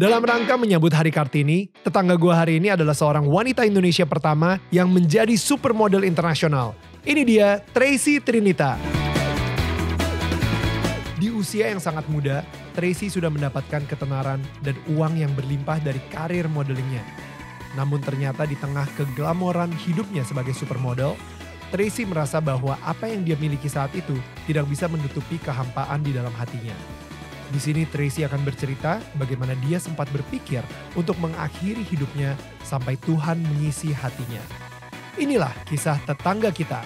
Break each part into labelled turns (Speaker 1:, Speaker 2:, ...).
Speaker 1: Dalam rangka menyambut Hari Kartini, tetangga gue hari ini adalah seorang wanita Indonesia pertama yang menjadi supermodel internasional. Ini dia Tracy Trinita. Di usia yang sangat muda, Tracy sudah mendapatkan ketenaran dan uang yang berlimpah dari karir modelingnya. Namun ternyata di tengah keglamoran hidupnya sebagai supermodel, Tracy merasa bahwa apa yang dia miliki saat itu tidak bisa menutupi kehampaan di dalam hatinya. Di sini Tracy akan bercerita bagaimana dia sempat berpikir untuk mengakhiri hidupnya sampai Tuhan mengisi hatinya. Inilah kisah tetangga kita.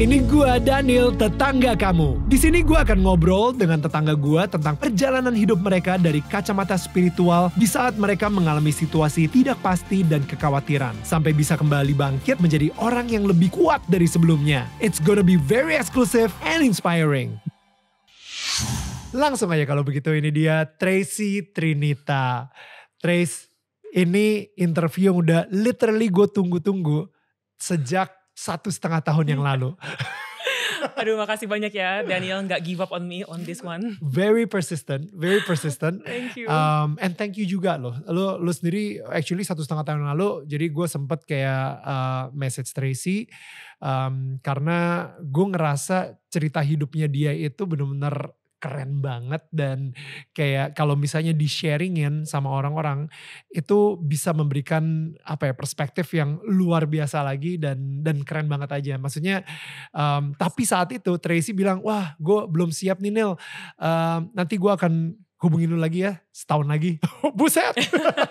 Speaker 1: Ini gua Daniel, tetangga kamu. Di sini gua akan ngobrol dengan tetangga gua tentang perjalanan hidup mereka dari kacamata spiritual di saat mereka mengalami situasi tidak pasti dan kekhawatiran sampai bisa kembali bangkit menjadi orang yang lebih kuat dari sebelumnya. It's gonna be very exclusive and inspiring. Langsung aja kalau begitu ini dia Tracy Trinita. Trace, ini interview yang udah literally gue tunggu-tunggu sejak satu setengah tahun yang lalu.
Speaker 2: Aduh makasih banyak ya Daniel nggak give up on me on this one.
Speaker 1: Very persistent, very persistent.
Speaker 2: Thank you.
Speaker 1: Um, and thank you juga loh. Lo, lo sendiri actually satu setengah tahun lalu, jadi gue sempet kayak uh, message Tracy. Um, karena gue ngerasa cerita hidupnya dia itu bener-bener keren banget dan kayak kalau misalnya di sharingin sama orang-orang itu bisa memberikan apa ya perspektif yang luar biasa lagi dan dan keren banget aja. Maksudnya um, tapi saat itu Tracy bilang wah gue belum siap nih Neil um, nanti gue akan hubungin lu lagi ya setahun lagi buset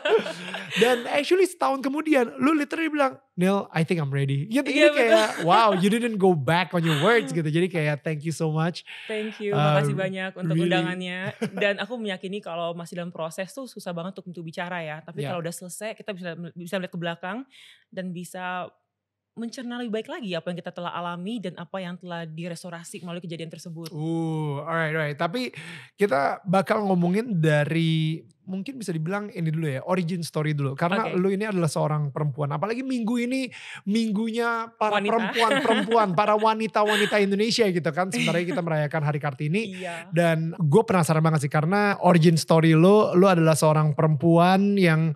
Speaker 1: dan actually setahun kemudian lu literally bilang Neil I think I'm ready gitu
Speaker 2: Iya,
Speaker 1: jadi kayak wow you didn't go back on your words gitu jadi kayak thank you so much
Speaker 2: Thank you,
Speaker 1: Uh,
Speaker 2: makasih banyak untuk
Speaker 1: really.
Speaker 2: undangannya. Dan aku meyakini kalau masih dalam proses tuh susah banget untuk, untuk bicara ya. Tapi
Speaker 1: Ya.
Speaker 2: kalau udah selesai kita bisa bisa lihat ke belakang dan bisa mencerna lebih baik lagi apa yang kita telah alami dan apa yang telah direstorasi melalui kejadian tersebut.
Speaker 1: Uh, alright, alright. Tapi kita bakal ngomongin dari mungkin bisa dibilang ini dulu ya, origin story dulu. Karena
Speaker 2: Oke.
Speaker 1: lu ini adalah seorang perempuan. Apalagi minggu ini minggunya para perempuan-perempuan, para wanita-wanita Indonesia gitu kan. Sebenarnya kita merayakan Hari Kartini.
Speaker 2: Iya.
Speaker 1: Dan gue penasaran banget sih karena origin story lo, lo adalah seorang perempuan yang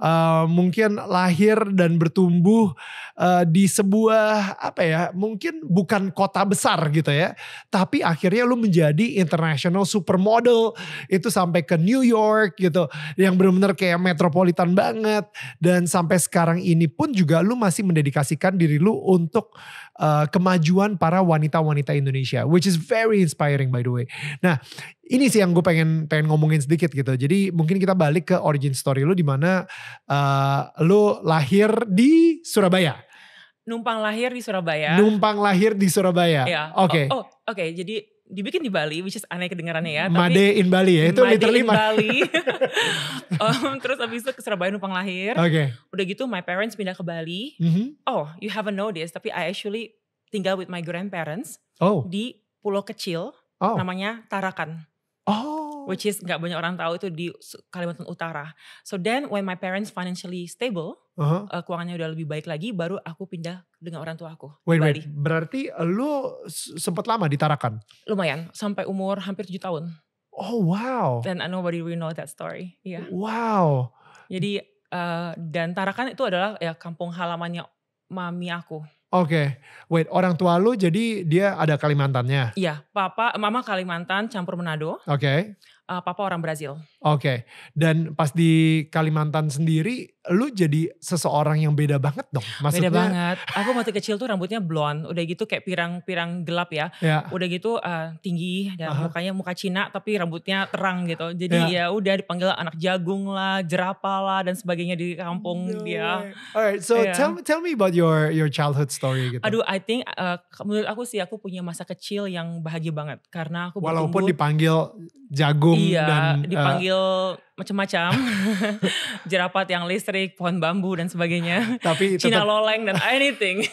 Speaker 1: uh, mungkin lahir dan bertumbuh uh, di sebuah apa ya, mungkin bukan kota besar gitu ya, tapi akhirnya lo menjadi international supermodel itu sampai ke New York gitu, yang benar-benar kayak metropolitan banget dan sampai sekarang ini pun juga lo masih mendedikasikan diri lo untuk uh, kemajuan para wanita-wanita Indonesia, which is very inspiring by the way. Nah, ini sih yang gue pengen pengen ngomongin sedikit gitu. Jadi mungkin kita balik ke origin story lu di mana uh, lu lahir di Surabaya,
Speaker 2: Numpang lahir di Surabaya.
Speaker 1: numpang lahir di Surabaya.
Speaker 2: Iya.
Speaker 1: Oke.
Speaker 2: Oh, oh, oke. Jadi dibikin di Bali, which is aneh kedengarannya ya.
Speaker 1: Made in Bali ya, itu
Speaker 2: Made
Speaker 1: literally
Speaker 2: in Bali. Um, terus abis itu ke Surabaya numpang lahir.
Speaker 1: Oke.
Speaker 2: Udah gitu my parents pindah ke Bali.
Speaker 1: Mhm.
Speaker 2: Oh, you haven't noticed, tapi I actually tinggal with my grandparents
Speaker 1: Oh.
Speaker 2: di pulau kecil
Speaker 1: Oh.
Speaker 2: namanya Tarakan,
Speaker 1: Oh.
Speaker 2: Which is nggak banyak orang tahu itu di Kalimantan Utara. So then when my parents financially stable,
Speaker 1: Uh-huh.
Speaker 2: uh, keuangannya udah lebih baik lagi, baru aku pindah dengan orang tua aku
Speaker 1: Wait, wait. Berarti lu sempat lama di Tarakan?
Speaker 2: Lumayan, sampai umur hampir 7 tahun.
Speaker 1: Oh wow.
Speaker 2: Dan I nobody really know that story. Iya.
Speaker 1: Wow.
Speaker 2: Jadi uh, dan Tarakan itu adalah ya kampung halamannya mami aku.
Speaker 1: Oke. Wait, orang tua lu jadi dia ada Kalimantannya.
Speaker 2: Iya, papa, mama Kalimantan campur Manado,
Speaker 1: Oke.
Speaker 2: Uh, papa orang Brazil.
Speaker 1: Oke. Dan pas di Kalimantan sendiri lu jadi seseorang yang beda banget dong. Maksudnya
Speaker 2: Beda banget. Aku waktu kecil tuh rambutnya blonde, udah gitu kayak pirang-pirang gelap ya.
Speaker 1: Ya.
Speaker 2: Udah gitu uh, tinggi dan
Speaker 1: Aha.
Speaker 2: mukanya muka Cina tapi rambutnya terang gitu. Jadi ya udah dipanggil anak jagung lah, jerapah lah dan sebagainya di kampung
Speaker 1: No
Speaker 2: dia.
Speaker 1: way. Alright, so
Speaker 2: Iya.
Speaker 1: tell tell me about your your childhood story gitu.
Speaker 2: Aduh, I think uh, menurut aku sih aku punya masa kecil yang bahagia banget karena aku
Speaker 1: Walaupun
Speaker 2: bertumbuh-
Speaker 1: dipanggil jagung
Speaker 2: iya,
Speaker 1: dan uh,
Speaker 2: dipanggil macam-macam, jerapat yang listrik, pohon bambu dan sebagainya,
Speaker 1: tapi
Speaker 2: Cina
Speaker 1: tetap
Speaker 2: loleng dan anything.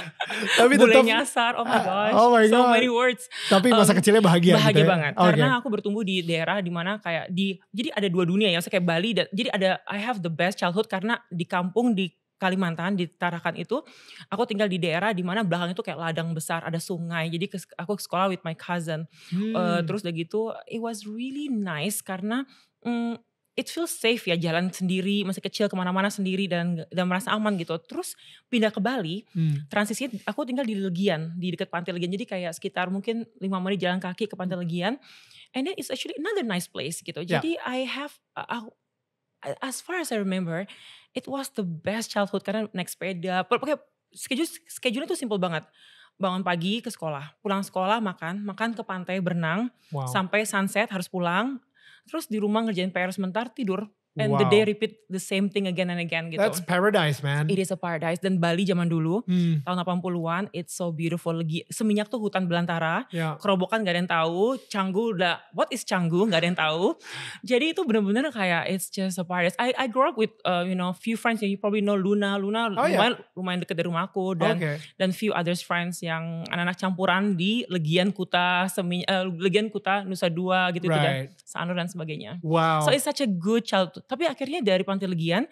Speaker 1: tapi tetap
Speaker 2: nyasar, oh my
Speaker 1: Ah,
Speaker 2: gosh,
Speaker 1: oh my
Speaker 2: so
Speaker 1: God.
Speaker 2: many words.
Speaker 1: tapi masa
Speaker 2: um,
Speaker 1: kecilnya bahagia gitu
Speaker 2: Bahagia
Speaker 1: ya?
Speaker 2: banget,
Speaker 1: Oke.
Speaker 2: karena aku bertumbuh di daerah di mana kayak di, jadi ada dua dunia ya, maksudnya kayak Bali, dan, jadi ada I have the best childhood karena di kampung di Kalimantan di Tarakan itu aku tinggal di daerah di mana belakang itu kayak ladang besar ada sungai jadi ke, aku ke sekolah with my cousin
Speaker 1: Hmm.
Speaker 2: Uh, terus udah gitu it was really nice karena mm, it feels safe ya jalan sendiri masih kecil ke mana-mana sendiri dan dan merasa aman gitu terus pindah ke Bali
Speaker 1: Hmm.
Speaker 2: transisinya aku tinggal di Legian di dekat pantai Legian jadi kayak sekitar mungkin lima menit jalan kaki ke pantai Legian and then it's actually another nice place gitu
Speaker 1: Ya.
Speaker 2: jadi I have uh, as far as I remember it was the best childhood karena naik sepeda. Pokoknya schedule schedule itu simple banget. Bangun pagi ke sekolah pulang sekolah makan makan ke pantai berenang
Speaker 1: Wow.
Speaker 2: sampai sunset harus pulang terus di rumah ngerjain PR sebentar tidur and the
Speaker 1: Wow.
Speaker 2: day repeat the same thing again and again gitu
Speaker 1: That's paradise, man.
Speaker 2: it is a paradise dan Bali zaman dulu
Speaker 1: Hmm.
Speaker 2: tahun 80-an it's so beautiful lagi seminyak tuh hutan belantara
Speaker 1: Ya.
Speaker 2: kerobokan gak ada yang tahu Canggu udah what is Canggu gak ada yang tahu jadi itu bener-bener kayak it's just a paradise I I grew up with uh, you know few friends yang you probably know Luna Luna
Speaker 1: Oh, ya.
Speaker 2: lumayan lumayan deket dari rumahku dan
Speaker 1: Oke.
Speaker 2: dan few others friends yang anak-anak campuran di Legian Kuta Semi, eh, Legian Kuta Nusa Dua gitu gitu dan. Sanur dan sebagainya.
Speaker 1: Wow.
Speaker 2: So it's such a good childhood. Tapi akhirnya dari Pantai Legian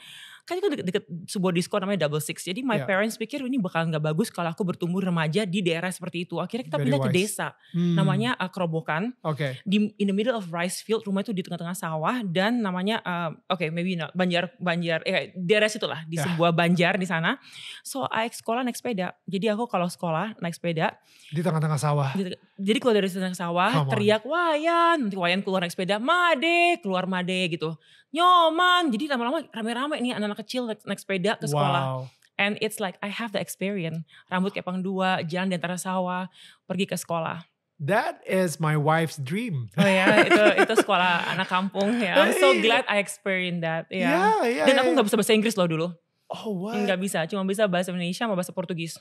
Speaker 2: kan itu deket, deket sebuah disko namanya Double Six. Jadi my
Speaker 1: Yeah.
Speaker 2: parents pikir ini bakal nggak bagus kalau aku bertumbuh remaja di daerah seperti itu. Akhirnya kita
Speaker 1: Very
Speaker 2: pindah ke
Speaker 1: wise.
Speaker 2: desa
Speaker 1: Hmm.
Speaker 2: namanya uh, Kerobokan
Speaker 1: Oke.
Speaker 2: di in the middle of rice field rumah itu di tengah-tengah sawah dan namanya uh, oke maybe not Banjar Banjar eh daerah situ lah di
Speaker 1: Ya.
Speaker 2: sebuah banjar di sana. So I sekolah naik sepeda. Jadi aku kalau sekolah naik sepeda
Speaker 1: Di tengah-tengah sawah.
Speaker 2: Gitu. Jadi keluar dari tengah sawah teriak Wayan, nanti Wayan keluar naik sepeda, Made, keluar Made gitu. Nyoman, jadi lama-lama rame-rame nih anak-anak kecil naik, naik sepeda ke sekolah.
Speaker 1: Wow.
Speaker 2: And it's like I have the experience. Rambut kepang dua, jalan di antara sawah, pergi ke sekolah.
Speaker 1: That is my wife's dream.
Speaker 2: Oh ya, itu itu sekolah anak kampung ya. I'm so glad I experienced that. Ya.
Speaker 1: Yeah, yeah,
Speaker 2: Dan
Speaker 1: yeah,
Speaker 2: aku
Speaker 1: yeah.
Speaker 2: nggak bisa bahasa Inggris loh dulu.
Speaker 1: Oh, what?
Speaker 2: Nggak bisa, cuma bisa bahasa Indonesia sama bahasa Portugis.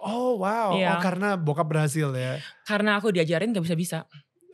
Speaker 1: Oh, wow.
Speaker 2: Iya.
Speaker 1: Oh, karena bokap berhasil ya.
Speaker 2: Karena aku diajarin nggak bisa-bisa.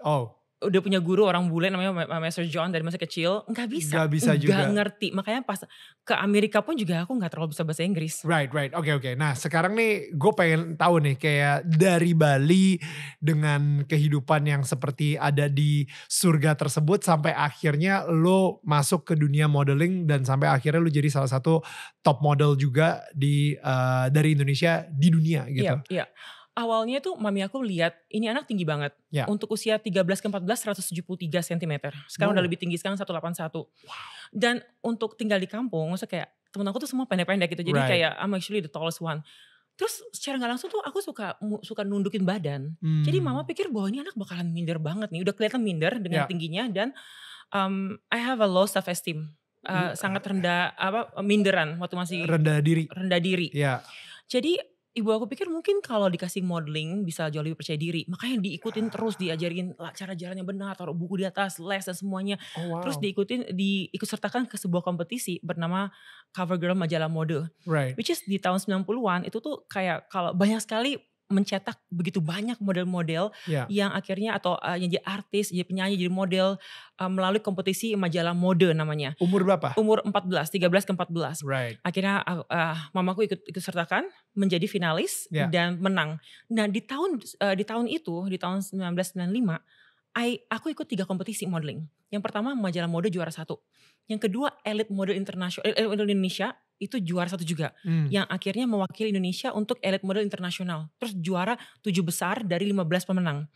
Speaker 1: Oh,
Speaker 2: udah punya guru orang bule namanya Ma- Master John dari masa kecil nggak bisa
Speaker 1: Nggak bisa
Speaker 2: nggak
Speaker 1: juga.
Speaker 2: ngerti makanya pas ke Amerika pun juga aku nggak terlalu bisa bahasa Inggris
Speaker 1: right, right. Oke, oke. Nah, sekarang nih gue pengen tahu nih kayak dari Bali dengan kehidupan yang seperti ada di surga tersebut sampai akhirnya lo masuk ke dunia modeling dan sampai akhirnya lo jadi salah satu top model juga di eh, dari Indonesia di dunia gitu.
Speaker 2: iya iya awalnya tuh mami aku lihat ini anak tinggi banget
Speaker 1: Ya.
Speaker 2: untuk usia 13 ke 14 173 cm sekarang
Speaker 1: Wow.
Speaker 2: udah lebih tinggi sekarang 181 dan untuk tinggal di kampung maksudnya kayak temen aku tuh semua pendek-pendek gitu jadi
Speaker 1: Right.
Speaker 2: kayak I'm actually the tallest one terus secara nggak langsung tuh aku suka suka nundukin badan
Speaker 1: Hmm.
Speaker 2: Jadi mama pikir bahwa ini anak bakalan minder banget nih. Udah kelihatan minder dengan
Speaker 1: Ya.
Speaker 2: tingginya dan um, I have a low self esteem. Uh,
Speaker 1: Hmm.
Speaker 2: sangat rendah apa minderan waktu masih
Speaker 1: rendah diri.
Speaker 2: rendah diri.
Speaker 1: Ya.
Speaker 2: Jadi ibu aku pikir mungkin kalau dikasih modeling bisa jauh lebih percaya diri. Makanya diikutin terus diajarin cara jalan yang benar, taruh buku di atas, les dan semuanya.
Speaker 1: Oh, wow.
Speaker 2: Terus diikutin diikut sertakan ke sebuah kompetisi bernama Cover Girl majalah mode.
Speaker 1: right.
Speaker 2: Which is di tahun 90-an itu tuh kayak kalau banyak sekali mencetak begitu banyak model-model
Speaker 1: Ya.
Speaker 2: yang akhirnya atau uh, yang jadi artis, jadi penyanyi, jadi model uh, melalui kompetisi majalah mode namanya.
Speaker 1: Umur berapa?
Speaker 2: Umur 14, 13 ke 14.
Speaker 1: Right.
Speaker 2: Akhirnya uh, uh, mamaku ikut ikut sertakan menjadi finalis
Speaker 1: Ya.
Speaker 2: dan menang. Nah, di tahun uh, di tahun itu, di tahun 1995, I, aku ikut tiga kompetisi modeling. Yang pertama majalah mode juara satu. Yang kedua Elite Model Internasional eh, Elite Model Indonesia itu juara satu juga
Speaker 1: Hmm.
Speaker 2: yang akhirnya mewakili Indonesia untuk Elite Model Internasional. Terus juara tujuh besar dari 15 pemenang.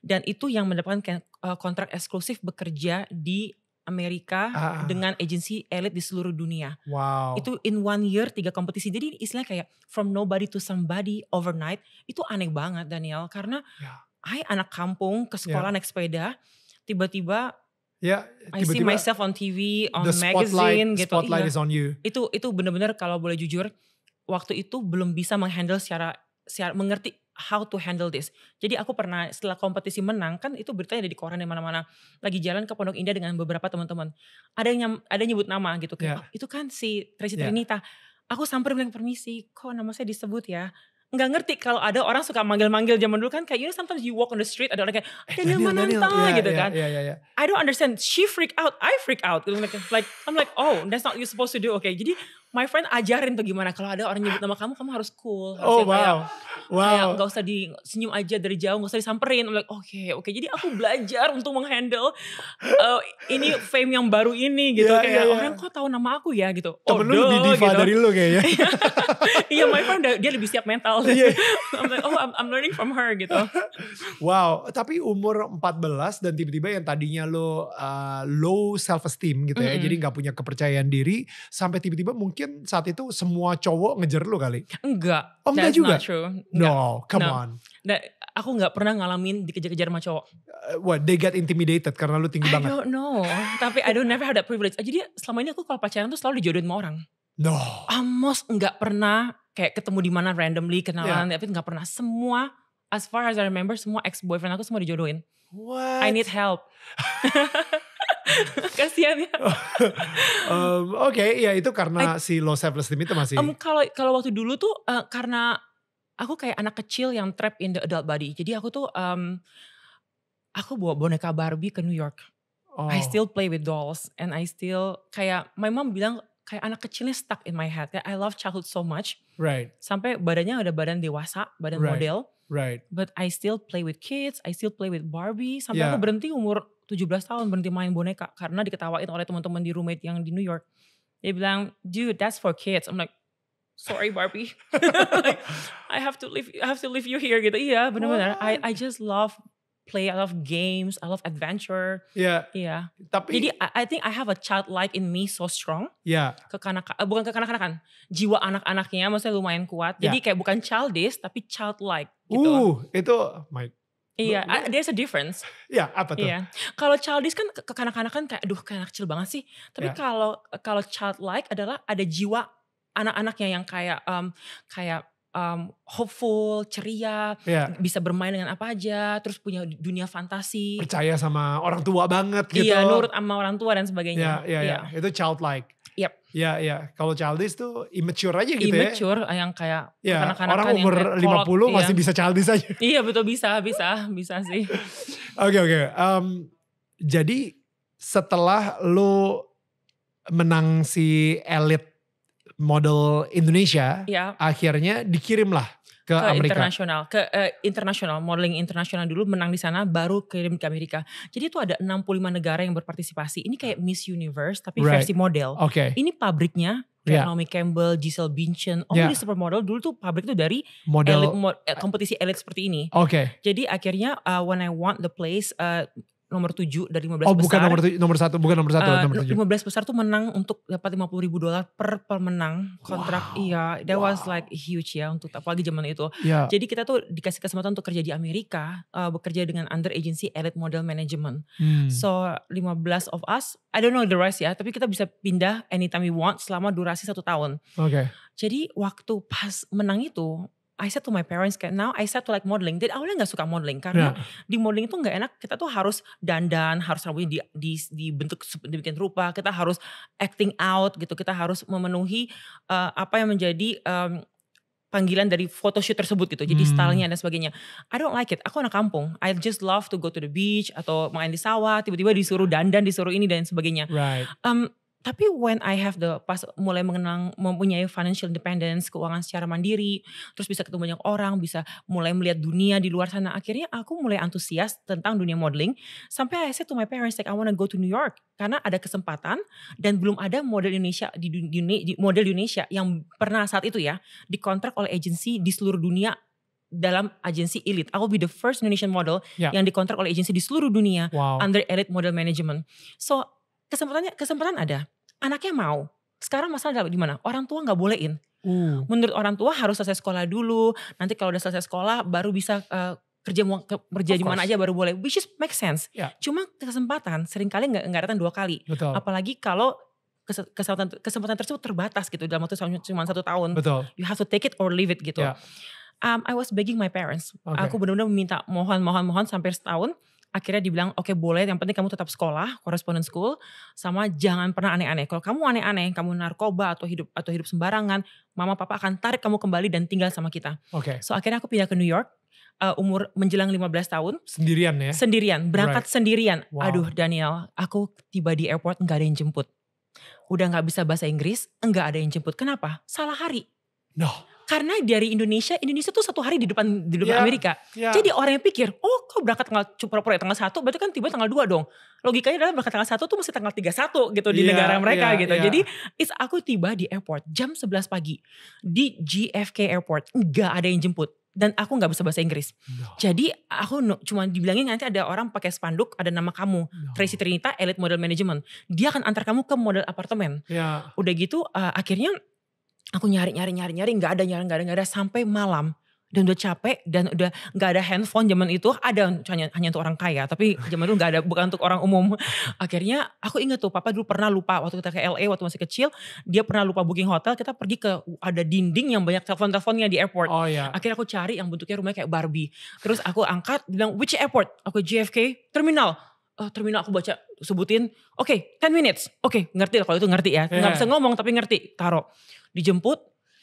Speaker 2: Dan itu yang mendapatkan uh, kontrak eksklusif bekerja di Amerika
Speaker 1: Ah.
Speaker 2: dengan agensi elite di seluruh dunia.
Speaker 1: Wow.
Speaker 2: Itu in one year tiga kompetisi. Jadi istilahnya kayak from nobody to somebody overnight. Itu aneh banget Daniel. Karena
Speaker 1: Ya.
Speaker 2: I anak kampung ke sekolah naik sepeda. Tiba-tiba
Speaker 1: ya,
Speaker 2: I see myself on TV, on
Speaker 1: the spotlight,
Speaker 2: magazine gitu.
Speaker 1: spotlight
Speaker 2: Iya
Speaker 1: is on you.
Speaker 2: itu itu benar-benar kalau boleh jujur waktu itu belum bisa menghandle secara secara mengerti how to handle this. Jadi aku pernah setelah kompetisi menang kan itu beritanya ada di koran di mana-mana. Lagi jalan ke Pondok Indah dengan beberapa teman-teman. Ada yang nyam- ada yang nyebut nama gitu kayak
Speaker 1: Yeah.
Speaker 2: "Oh, itu kan si Tracy
Speaker 1: Yeah.
Speaker 2: Trinita. Aku samperin bilang permisi, kok nama saya disebut ya? Nggak ngerti kalau ada orang suka manggil-manggil zaman dulu kan kayak you know sometimes you walk on the street ada orang kayak
Speaker 1: Eh,
Speaker 2: Daniel Mananta
Speaker 1: Iya,
Speaker 2: gitu
Speaker 1: iya,
Speaker 2: kan.
Speaker 1: Iya, iya, iya.
Speaker 2: I don't understand. She freak out, I freak out. Like, like I'm like, oh, that's not you're supposed to do. Oke, jadi my friend ajarin tuh gimana kalau ada orang nyebut nama kamu kamu harus cool harus
Speaker 1: Oh
Speaker 2: yang kayak,
Speaker 1: wow.
Speaker 2: kayak
Speaker 1: Wow.
Speaker 2: nggak usah di senyum aja dari jauh nggak usah disamperin I'm like oke oke jadi aku belajar untuk menghandle uh, ini fame yang baru ini gitu
Speaker 1: Iya,
Speaker 2: kayak
Speaker 1: iya.
Speaker 2: orang kok tahu nama aku ya gitu
Speaker 1: Temen lu lebih diva
Speaker 2: gitu.
Speaker 1: dari lu kayaknya.
Speaker 2: iya my friend dia lebih siap mental
Speaker 1: Iya.
Speaker 2: I'm like oh I'm, I'm learning from her gitu
Speaker 1: Wow, tapi umur 14 dan tiba-tiba yang tadinya lo uh, low self esteem gitu ya,
Speaker 2: Mm-mm.
Speaker 1: jadi nggak punya kepercayaan diri, sampai tiba-tiba mungkin saat itu semua cowok ngejar lo kali.
Speaker 2: enggak
Speaker 1: Oh, enggak
Speaker 2: that's
Speaker 1: juga?
Speaker 2: not true enggak
Speaker 1: No, come
Speaker 2: No.
Speaker 1: on.
Speaker 2: Dan aku nggak pernah ngalamin dikejar-kejar sama cowok
Speaker 1: Uh, what, they get intimidated karena lu tinggi
Speaker 2: I
Speaker 1: banget.
Speaker 2: don't know tapi I don't never have that privilege jadi selama ini aku kalau pacaran tuh selalu dijodohin sama orang
Speaker 1: No.
Speaker 2: almost nggak pernah kayak ketemu di mana randomly kenalan tapi nggak pernah semua as far as I remember semua ex boyfriend aku semua dijodohin
Speaker 1: What?
Speaker 2: I need help kasihan ya.
Speaker 1: Um, Oke, ya itu karena si low self esteem itu masih.
Speaker 2: Em, kalau kalau waktu dulu tuh eh, karena aku kayak anak kecil yang trap in the adult body. Jadi aku tuh em, aku bawa boneka Barbie ke New York.
Speaker 1: Oh,
Speaker 2: I still play with dolls and I still kayak my mom bilang kayak anak kecilnya stuck in my head. I love childhood so much.
Speaker 1: Right,
Speaker 2: sampai badannya udah badan dewasa badan
Speaker 1: Right.
Speaker 2: model.
Speaker 1: Right.
Speaker 2: but I still play with kids, I still play with Barbie. Sampai
Speaker 1: Yeah.
Speaker 2: aku berhenti umur 17 tahun berhenti main boneka karena diketawain oleh teman-teman di roommate yang di New York. Dia bilang, "Dude, that's for kids." I'm like, "Sorry Barbie." Like, I have to leave I have to leave you here gitu. Iya, benar-benar. I I just love play, I love games, I love adventure.
Speaker 1: Ya,
Speaker 2: Iya.
Speaker 1: tapi
Speaker 2: Jadi I, I think I have a childlike in me so strong.
Speaker 1: ya,
Speaker 2: Kekanak eh, bukan kekanak-kanakan. Jiwa anak-anaknya maksudnya lumayan kuat. Jadi kayak bukan childish tapi childlike gitu.
Speaker 1: Uh, itu my
Speaker 2: Iya, there's a difference.
Speaker 1: ya apa tuh?
Speaker 2: Iya. Kalau childish kan ke- kekanak-kanakan kayak aduh kayak anak kecil banget sih. Tapi
Speaker 1: Iya.
Speaker 2: kalau kalau childlike adalah ada jiwa anak-anaknya yang kayak um, kayak um, hopeful, ceria,
Speaker 1: Ya,
Speaker 2: bisa bermain dengan apa aja, terus punya dunia fantasi.
Speaker 1: percaya sama orang tua banget gitu.
Speaker 2: Iya, nurut sama orang tua dan
Speaker 1: Ya,
Speaker 2: sebagainya.
Speaker 1: ya, ya. Itu childlike.
Speaker 2: Yep.
Speaker 1: Ya, ya. Kalau childish tuh immature aja gitu ya.
Speaker 2: Immature yang kayak
Speaker 1: Ya,
Speaker 2: kekanak-kanakan
Speaker 1: orang
Speaker 2: yang
Speaker 1: umur
Speaker 2: kayak
Speaker 1: 50
Speaker 2: kolot,
Speaker 1: masih
Speaker 2: iya.
Speaker 1: bisa childish aja.
Speaker 2: Iya betul bisa, bisa, bisa sih.
Speaker 1: Oke, oke. Em, jadi setelah lo menang si elite model Indonesia,
Speaker 2: Iya.
Speaker 1: akhirnya dikirimlah ke,
Speaker 2: ke
Speaker 1: Amerika.
Speaker 2: internasional, ke eh, internasional, modeling internasional dulu menang di sana, baru kirim ke Amerika. Jadi itu ada 65 negara yang berpartisipasi. Ini kayak Miss Universe tapi
Speaker 1: Right.
Speaker 2: versi model.
Speaker 1: Oke,
Speaker 2: Ini pabriknya
Speaker 1: Yeah.
Speaker 2: kayak Naomi Campbell, Giselle Bündchen, all
Speaker 1: Yeah.
Speaker 2: these supermodel dulu tuh pabrik itu dari elite,
Speaker 1: model.
Speaker 2: mo- eh, kompetisi elit seperti ini.
Speaker 1: Oke.
Speaker 2: Jadi akhirnya uh, when I want the place uh, nomor 7 dari 15
Speaker 1: Oh, bukan
Speaker 2: besar.
Speaker 1: nomor tuj- nomor satu, bukan nomor satu,
Speaker 2: uh,
Speaker 1: nomor tujuh.
Speaker 2: 15 besar tuh menang untuk dapat 50 ribu dolar per pemenang kontrak.
Speaker 1: Wow.
Speaker 2: Iya, that was
Speaker 1: Wow.
Speaker 2: like huge ya untuk apalagi zaman itu.
Speaker 1: Ya.
Speaker 2: Jadi kita tuh dikasih kesempatan untuk kerja di Amerika, uh, bekerja dengan under agency Elite Model Management.
Speaker 1: Hmm.
Speaker 2: So 15 of us, I don't know the rest ya, tapi kita bisa pindah anytime we want selama durasi satu tahun.
Speaker 1: Oke.
Speaker 2: Jadi waktu pas menang itu, I said to my parents kayak now I said to like modeling. Jadi awalnya nggak suka modeling karena
Speaker 1: Ya.
Speaker 2: di modeling itu nggak enak. Kita tuh harus dandan, harus rambutnya di, di, dibentuk demikian rupa. Kita harus acting out gitu. Kita harus memenuhi uh, apa yang menjadi um, panggilan dari photoshoot tersebut gitu. Jadi
Speaker 1: Hmm.
Speaker 2: stylenya dan sebagainya. I don't like it. Aku anak kampung. I just love to go to the beach atau main di sawah. Tiba-tiba disuruh dandan, disuruh ini dan sebagainya.
Speaker 1: Right.
Speaker 2: Um, tapi when I have the pas mulai mengenang mempunyai financial independence, keuangan secara mandiri, terus bisa ketemu banyak orang, bisa mulai melihat dunia di luar sana. Akhirnya aku mulai antusias tentang dunia modeling. Sampai I said to my parents like I wanna go to New York karena ada kesempatan dan belum ada model Indonesia di, dun- di, di model Indonesia yang pernah saat itu ya dikontrak oleh agensi di seluruh dunia dalam agensi elite. I will be the first Indonesian model
Speaker 1: Ya.
Speaker 2: yang dikontrak oleh agensi di seluruh dunia
Speaker 1: Wow.
Speaker 2: under elite model management. So kesempatannya kesempatan ada, anaknya mau. Sekarang masalah di mana? Orang tua nggak bolehin.
Speaker 1: Uh.
Speaker 2: Menurut orang tua harus selesai sekolah dulu. Nanti kalau udah selesai sekolah baru bisa eh, kerja kerja di mana aja baru boleh. Which is make sense.
Speaker 1: Ya.
Speaker 2: Cuma kesempatan sering kali nggak nggak datang dua kali.
Speaker 1: Betul.
Speaker 2: Apalagi kalau kes- kesempatan kesempatan tersebut terbatas gitu dalam waktu cuma satu tahun.
Speaker 1: Betul.
Speaker 2: You have to take it or leave it gitu.
Speaker 1: Ya.
Speaker 2: Um, I was begging my parents.
Speaker 1: Oke.
Speaker 2: Aku benar-benar meminta mohon mohon mohon sampai setahun. Akhirnya dibilang oke boleh yang penting kamu tetap sekolah correspondence school sama jangan pernah aneh-aneh. Kalau kamu aneh-aneh, kamu narkoba atau hidup atau hidup sembarangan, mama papa akan tarik kamu kembali dan tinggal sama kita.
Speaker 1: Oke.
Speaker 2: So akhirnya aku pindah ke New York uh, umur menjelang 15 tahun
Speaker 1: Sendirian ya.
Speaker 2: sendirian, berangkat sendirian.
Speaker 1: Wow.
Speaker 2: Aduh Daniel, aku tiba di airport nggak ada yang jemput. udah nggak bisa bahasa Inggris, enggak ada yang jemput. Kenapa? Salah hari.
Speaker 1: No.
Speaker 2: Karena dari Indonesia, Indonesia tuh satu hari di depan di depan
Speaker 1: Ya,
Speaker 2: Amerika.
Speaker 1: Ya.
Speaker 2: Jadi orang yang pikir, oh kok berangkat tanggal pura-pura tanggal 1, berarti kan tiba tanggal 2 dong. Logikanya adalah berangkat tanggal 1 tuh mesti tanggal 31 gitu di
Speaker 1: Iya,
Speaker 2: negara mereka
Speaker 1: iya,
Speaker 2: gitu.
Speaker 1: iya.
Speaker 2: Jadi it's aku tiba di airport jam 11 pagi di GFK Airport. Nggak ada yang jemput. Dan aku nggak bisa bahasa Inggris.
Speaker 1: No.
Speaker 2: Jadi aku no- cuma dibilangin nanti ada orang pakai spanduk, ada nama kamu.
Speaker 1: No.
Speaker 2: Tracy Trinita, Elite Model Management. Dia akan antar kamu ke model apartemen
Speaker 1: Ya.
Speaker 2: udah gitu uh, akhirnya aku nyari nyari nyari nyari nggak ada nyari nggak ada nggak ada sampai malam dan udah capek dan udah nggak ada handphone zaman itu ada hanya hanya untuk orang kaya tapi zaman itu nggak ada bukan untuk orang umum akhirnya aku inget tuh papa dulu pernah lupa waktu kita ke LA waktu masih kecil dia pernah lupa booking hotel kita pergi ke ada dinding yang banyak telepon teleponnya di airport
Speaker 1: Oh ya.
Speaker 2: Akhirnya aku cari yang bentuknya rumahnya kayak Barbie. Terus aku angkat, bilang which airport? Aku JFK, terminal. Oh, terminal aku baca sebutin. Oke, 10 minutes. Oke, ngerti lah kalau itu ngerti ya. Nggak
Speaker 1: Yeah.
Speaker 2: bisa ngomong tapi ngerti. Taruh. Dijemput.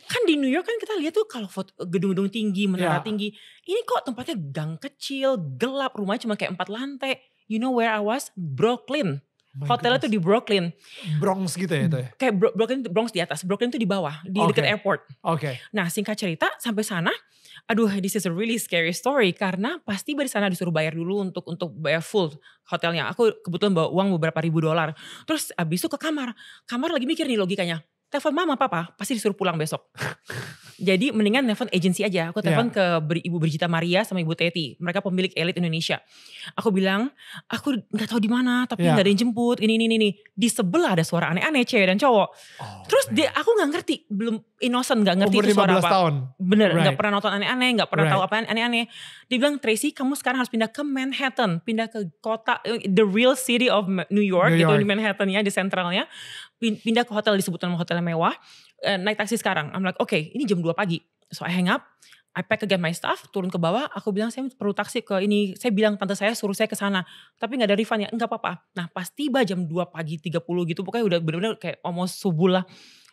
Speaker 2: Kan di New York kan kita lihat tuh kalau foto gedung-gedung tinggi, menara
Speaker 1: Yeah.
Speaker 2: tinggi. Ini kok tempatnya gang kecil, gelap, rumahnya cuma kayak empat lantai. You know where I was? Brooklyn.
Speaker 1: My
Speaker 2: Hotelnya tuh di Brooklyn.
Speaker 1: Bronx gitu ya itu ya.
Speaker 2: Kayak Bro- Brooklyn, Bronx di atas. Brooklyn tuh di bawah, di
Speaker 1: Oke.
Speaker 2: dekat airport.
Speaker 1: Oke.
Speaker 2: Nah singkat cerita sampai sana, aduh this is a really scary story karena pasti dari sana disuruh bayar dulu untuk untuk bayar full hotelnya. Aku kebetulan bawa uang beberapa ribu dolar. Terus abis itu ke kamar, kamar lagi mikir nih logikanya. Telepon mama papa pasti disuruh pulang besok. Jadi mendingan telepon agensi aja. Aku telepon ke Beri- Ibu Brigita Maria sama Ibu Teti. Mereka pemilik Elite Indonesia. Aku bilang, aku nggak tahu di mana, tapi
Speaker 1: Ya.
Speaker 2: nggak ada yang jemput. Ini ini ini. Di sebelah ada suara aneh-aneh cewek dan cowok.
Speaker 1: Oh,
Speaker 2: Terus
Speaker 1: man.
Speaker 2: dia, aku nggak ngerti, belum innocent nggak ngerti
Speaker 1: umur
Speaker 2: itu suara
Speaker 1: 15
Speaker 2: apa.
Speaker 1: tahun.
Speaker 2: Bener, nggak
Speaker 1: Right.
Speaker 2: pernah nonton aneh-aneh, nggak pernah
Speaker 1: Right.
Speaker 2: tahu apa aneh-aneh. Dia bilang Tracy, kamu sekarang harus pindah ke Manhattan, pindah ke kota, eh, the real city of New York,
Speaker 1: New York.
Speaker 2: di Manhattan ya, di sentralnya. Pin- Pindah ke hotel disebut nama hotel mewah, eh, naik taksi sekarang. I'm like, oke, ini jam 2 pagi. So I hang up, I pack again my stuff, turun ke bawah, aku bilang saya perlu taksi ke ini. Saya bilang tante saya suruh saya ke sana, tapi nggak ada refund ya, enggak apa-apa. Nah pas tiba jam 2 pagi 30 gitu, pokoknya udah bener-bener kayak almost subuh lah.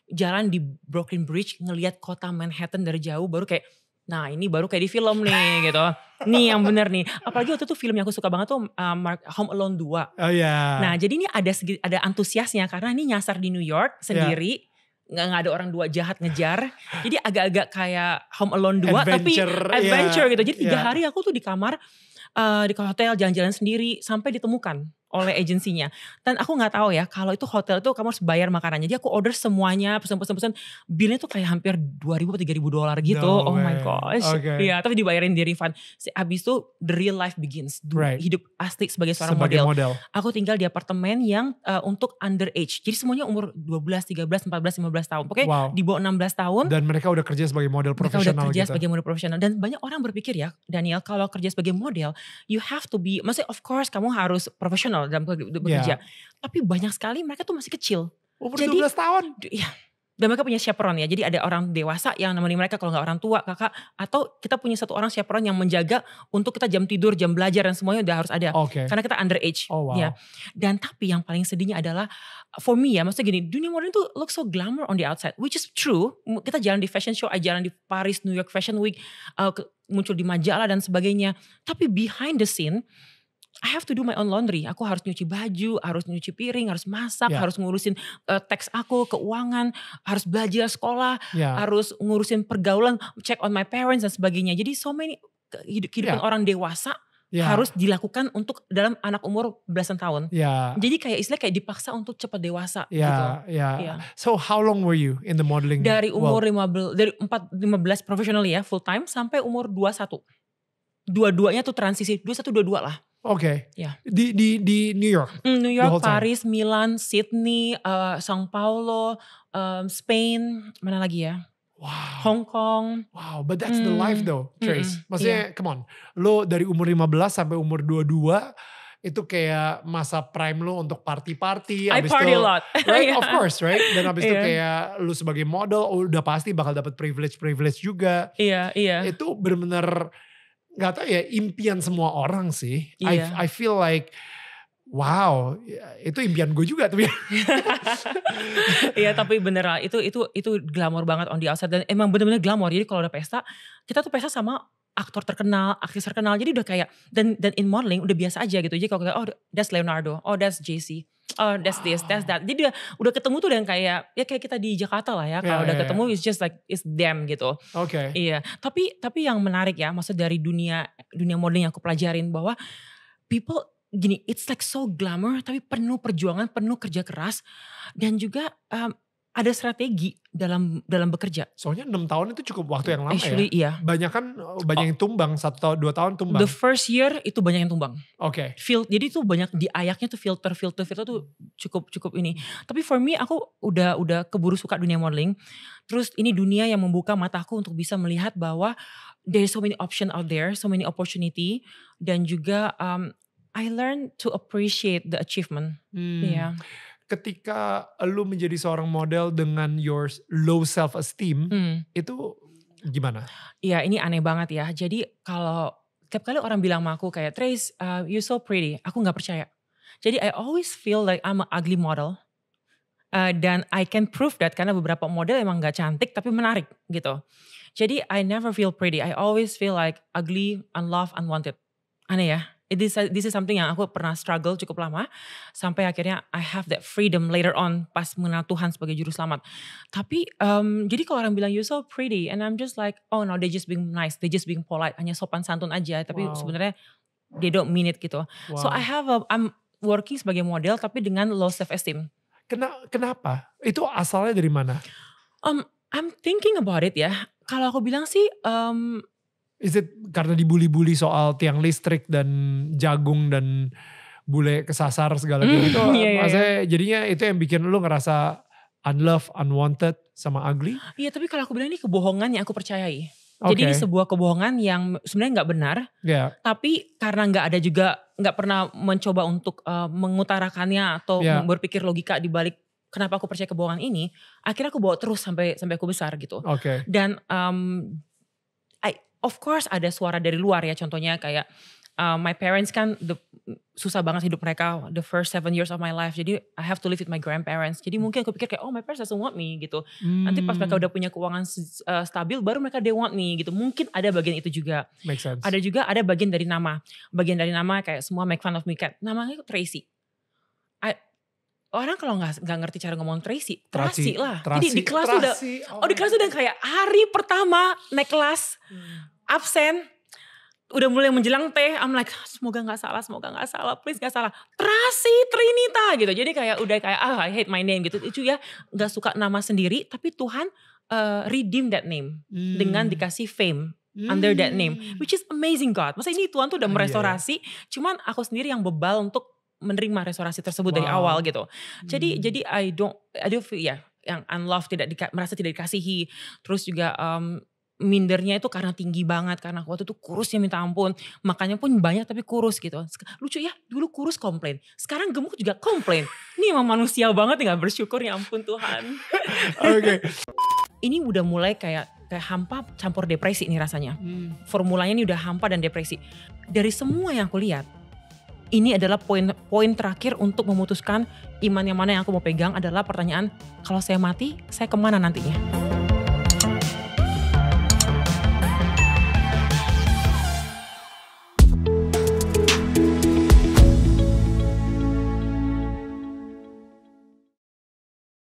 Speaker 2: Jalan di Brooklyn Bridge, ngelihat kota Manhattan dari jauh, baru kayak, nah ini baru kayak di film nih gitu. Nih yang bener nih. Apalagi waktu itu film yang aku suka banget tuh uh, Mark, Home Alone 2.
Speaker 1: Oh ya.
Speaker 2: Nah jadi ini ada segi, ada antusiasnya karena ini nyasar di New York sendiri. nggak nggak ada orang dua jahat ngejar. Jadi agak-agak kayak Home Alone 2 tapi
Speaker 1: Adventure,
Speaker 2: adventure
Speaker 1: iya,
Speaker 2: gitu. Jadi tiga
Speaker 1: iya.
Speaker 2: hari aku tuh di kamar eh, di hotel jalan-jalan sendiri sampai ditemukan oleh agensinya. Dan aku nggak tahu ya kalau itu hotel tuh kamu harus bayar makanan. Jadi aku order semuanya pesen-pesen-pesen. Bilnya tuh kayak hampir 2000 atau 3000 dolar gitu.
Speaker 1: No
Speaker 2: oh my gosh.
Speaker 1: Oke.
Speaker 2: Iya, tapi dibayarin di refund. Si- Abis itu the real life begins.
Speaker 1: Right.
Speaker 2: Hidup asli sebagai seorang
Speaker 1: sebagai
Speaker 2: model.
Speaker 1: model.
Speaker 2: Aku tinggal di apartemen yang eh, untuk underage. Jadi semuanya umur 12, 13, 14, 15 tahun. Pokoknya
Speaker 1: Wow.
Speaker 2: di bawah 16 tahun
Speaker 1: Dan mereka udah kerja sebagai model
Speaker 2: mereka udah
Speaker 1: profesional
Speaker 2: kerja
Speaker 1: gitu.
Speaker 2: sebagai model profesional dan banyak orang berpikir ya Daniel kalau kerja sebagai model you have to be maksudnya of course kamu harus profesional dalam beker- bekerja. Tapi banyak sekali mereka tuh masih kecil.
Speaker 1: Umur
Speaker 2: Jadi-
Speaker 1: 12 tahun.
Speaker 2: ya dan mereka punya chaperone ya. Jadi ada orang dewasa yang nemenin mereka kalau nggak orang tua kakak. Atau kita punya satu orang chaperone yang menjaga untuk kita jam tidur jam belajar dan semuanya udah harus ada.
Speaker 1: Oke.
Speaker 2: karena kita underage
Speaker 1: Oh wow.
Speaker 2: ya dan tapi yang paling sedihnya adalah for me ya maksudnya gini dunia modern tuh look so glamour on the outside which is true. Kita jalan di fashion show jalan di Paris New York Fashion Week uh, muncul di majalah dan sebagainya. Tapi behind the scene I have to do my own laundry. Aku harus nyuci baju, harus nyuci piring, harus masak,
Speaker 1: Ya.
Speaker 2: harus ngurusin uh, teks aku, keuangan, harus belajar sekolah,
Speaker 1: Ya.
Speaker 2: harus ngurusin pergaulan, check on my parents dan sebagainya. Jadi so many hidup- kehidupan
Speaker 1: Ya.
Speaker 2: orang dewasa
Speaker 1: Ya.
Speaker 2: harus dilakukan untuk dalam anak umur belasan tahun.
Speaker 1: Ya.
Speaker 2: Jadi kayak istilah kayak dipaksa untuk cepat dewasa gitu.
Speaker 1: Ya, ya.
Speaker 2: Iya.
Speaker 1: So how long were you in the modeling?
Speaker 2: Dari
Speaker 1: world?
Speaker 2: umur 15 dari 4 15 profesional ya full time sampai umur 21. Dua-duanya tuh transisi 21 22 lah.
Speaker 1: Oke.
Speaker 2: Ya.
Speaker 1: Di di di New York.
Speaker 2: Hmm, New
Speaker 1: The
Speaker 2: York. Paris, Milan, Sydney, eh, Sao Paulo, em, Spain, mana lagi ya?
Speaker 1: Wow.
Speaker 2: Hong Kong.
Speaker 1: Wow, but that's the
Speaker 2: Hmm.
Speaker 1: life though, Trace.
Speaker 2: Mm-mm,
Speaker 1: Maksudnya, come on. Lo dari umur 15 sampai umur 22 itu kayak masa prime lo untuk party-party.
Speaker 2: I
Speaker 1: abis
Speaker 2: party
Speaker 1: itu-
Speaker 2: a lot.
Speaker 1: Right,
Speaker 2: Iya.
Speaker 1: of course, right? Dan abis itu
Speaker 2: Iya.
Speaker 1: kayak lu sebagai model oh, udah pasti bakal dapat privilege-privilege juga.
Speaker 2: Iya, iya.
Speaker 1: Itu bener-bener nggak tahu ya impian semua orang sih.
Speaker 2: Iya.
Speaker 1: I, I feel like wow, itu impian gue juga tapi
Speaker 2: Iya tapi bener lah itu itu itu glamor banget on the outside. Dan emang bener-bener glamor. Jadi kalau udah pesta kita tuh pesta sama aktor terkenal, aktris terkenal. Jadi udah kayak dan dan in modeling udah biasa aja gitu. Jadi kalau kita oh that's Leonardo, oh that's JC, oh that's this, that's that. Jadi udah, udah ketemu tuh dengan kayak ya kayak kita di Jakarta lah ya. Kalau
Speaker 1: Ya,
Speaker 2: udah
Speaker 1: ya, ya.
Speaker 2: ketemu it's just like it's them gitu.
Speaker 1: Oke.
Speaker 2: Iya, tapi tapi yang menarik ya, maksud dari dunia dunia modeling yang aku pelajarin bahwa people gini, it's like so glamour tapi penuh perjuangan, penuh kerja keras dan juga um, ada strategi dalam dalam bekerja.
Speaker 1: Soalnya enam tahun itu cukup waktu yang lama
Speaker 2: Actually
Speaker 1: ya.
Speaker 2: iya.
Speaker 1: Banyak kan banyak yang tumbang satu tahun dua tahun tumbang.
Speaker 2: The first year itu banyak yang tumbang.
Speaker 1: Oke.
Speaker 2: Fil jadi tuh banyak di ayaknya tuh filter filter filter tuh cukup cukup ini. Tapi for me aku udah udah keburu suka dunia modeling. Terus ini dunia yang membuka mataku untuk bisa melihat bahwa there's so many option out there, so many opportunity dan juga um, I learn to appreciate the achievement.
Speaker 1: Hmm.
Speaker 2: Iya.
Speaker 1: Ketika lu menjadi seorang model dengan your low self esteem
Speaker 2: Hmm.
Speaker 1: itu gimana?
Speaker 2: Iya ini aneh banget ya. Jadi kalau tiap kali orang bilang sama aku kayak Trace, uh, you so pretty, aku nggak percaya. Jadi I always feel like I'm an ugly model. Uh, dan I can prove that karena beberapa model emang nggak cantik tapi menarik gitu. Jadi I never feel pretty. I always feel like ugly, unloved, unwanted. Aneh ya. It is, this is something yang aku pernah struggle cukup lama sampai akhirnya I have that freedom later on pas mengenal Tuhan sebagai juru selamat. Tapi um, jadi kalau orang bilang you so pretty and I'm just like oh no they just being nice, they just being polite, hanya sopan santun aja. Tapi
Speaker 1: Wow.
Speaker 2: sebenarnya they don't mean it gitu.
Speaker 1: Wow.
Speaker 2: So I have a I'm working sebagai model tapi dengan low self esteem.
Speaker 1: Kena- kenapa? Itu asalnya dari mana?
Speaker 2: Um, I'm thinking about it ya. Kalau aku bilang sih um,
Speaker 1: Is it karena dibully-bully soal tiang listrik dan jagung dan bule kesasar segala
Speaker 2: Hmm,
Speaker 1: gitu?
Speaker 2: iya, iya,
Speaker 1: Maksudnya jadinya itu yang bikin lu ngerasa unloved, unwanted, sama ugly?
Speaker 2: Iya tapi kalau aku bilang ini kebohongan yang aku percayai. Jadi
Speaker 1: Oke.
Speaker 2: ini sebuah kebohongan yang sebenarnya nggak benar,
Speaker 1: Ya,
Speaker 2: tapi karena nggak ada juga nggak pernah mencoba untuk uh, mengutarakannya atau
Speaker 1: Ya.
Speaker 2: berpikir logika di balik kenapa aku percaya kebohongan ini, akhirnya aku bawa terus sampai sampai aku besar gitu.
Speaker 1: oke.
Speaker 2: Dan um, I, of course ada suara dari luar ya, contohnya kayak uh, my parents kan the, susah banget hidup mereka the first seven years of my life. Jadi I have to live with my grandparents. Jadi mungkin aku pikir kayak oh my parents doesn't want me gitu. Nanti pas mereka
Speaker 1: Hmm,
Speaker 2: udah punya keuangan uh, stabil baru mereka they want me gitu. Mungkin ada bagian itu juga.
Speaker 1: make sense.
Speaker 2: Ada juga ada bagian dari nama. Bagian dari nama kayak semua make fun of me kayak namanya Tracy. I- orang kalau nggak nggak ngerti cara ngomong Tracy, Tracy, lah. Jadi di kelas tuh udah
Speaker 1: Trasi,
Speaker 2: oh di kelas tuh udah kayak hari pertama naik kelas absen udah mulai menjelang teh, I'm like semoga nggak salah, semoga nggak salah, please nggak salah. Trasi Trinita gitu. Jadi kayak udah kayak ah I hate my name gitu. Itu ya nggak suka nama sendiri, tapi Tuhan uh, redeem that name
Speaker 1: Hmm.
Speaker 2: dengan dikasih fame under that name,
Speaker 1: Hmm.
Speaker 2: which is amazing God. Maksudnya ini Tuhan tuh udah
Speaker 1: Ah, iya,
Speaker 2: merestorasi, cuman aku sendiri yang bebal untuk menerima restorasi tersebut dari
Speaker 1: Wow.
Speaker 2: awal gitu. Jadi
Speaker 1: Hmm.
Speaker 2: jadi I don't I don't feel ya yang unloved tidak dika- merasa tidak dikasihi. Terus juga um, mindernya itu karena tinggi banget karena waktu itu kurusnya minta ampun. Makanya pun banyak tapi kurus gitu. Lucu ya dulu kurus komplain. Sekarang gemuk juga komplain. Ini emang manusia banget nggak bersyukur. Ya ampun Tuhan.
Speaker 1: Oke.
Speaker 2: ini udah mulai kayak kayak hampa campur depresi nih rasanya.
Speaker 1: Hmm.
Speaker 2: formulanya ini udah hampa dan depresi. Dari semua yang aku lihat ini adalah poin poin terakhir untuk memutuskan iman yang mana yang aku mau pegang adalah pertanyaan kalau saya mati saya ke mana nantinya